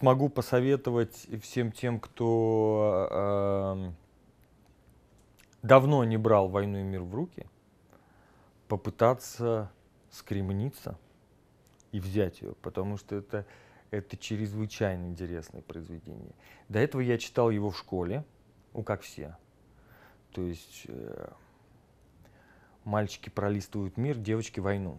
смогу посоветовать всем тем, кто э, давно не брал «Войну и мир» в руки, попытаться скремниться и взять ее, потому что это, это чрезвычайно интересное произведение. До этого я читал его в школе, ну, как все. То есть э, мальчики пролистывают мир, девочки войну.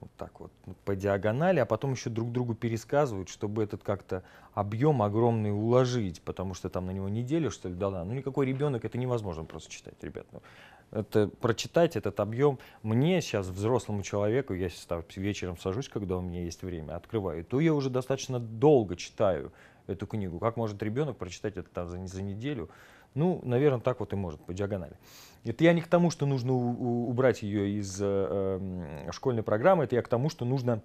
Вот так вот, ну, по диагонали, а потом еще друг другу пересказывают, чтобы этот как-то объем огромный уложить, потому что там на него неделю, что ли, дала. Ну, никакой ребенок, это невозможно просто читать, ребят. Ну, это прочитать этот объем мне сейчас, взрослому человеку, я сейчас вечером сажусь, когда у меня есть время, открываю, то я уже достаточно долго читаю эту книгу. Как может ребенок прочитать это там, за, за неделю? Ну, наверное, так вот и может, по диагонали. Это я не к тому, что нужно убрать ее из э, э, школьной программы, это я к тому, что нужно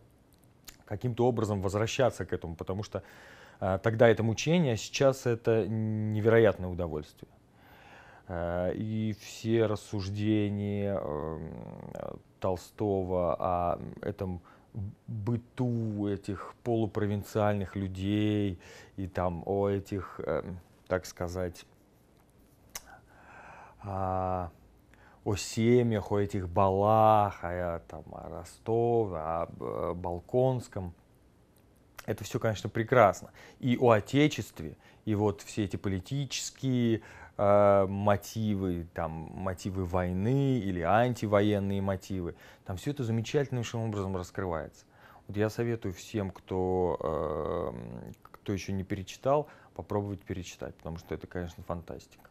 каким-то образом возвращаться к этому, потому что э, тогда это мучение, а сейчас это невероятное удовольствие. Э, и все рассуждения э, Толстого о этом быту этих полупровинциальных людей и там о этих, э, так сказать, о, о семьях, о этих балах, о, там, о Ростове, о Балконском. Это все, конечно, прекрасно. И о Отечестве, и вот все эти политические э, мотивы, там, мотивы войны или антивоенные мотивы, там все это замечательным образом раскрывается. Вот я советую всем, кто, э, кто еще не перечитал, попробовать перечитать, потому что это, конечно, фантастика.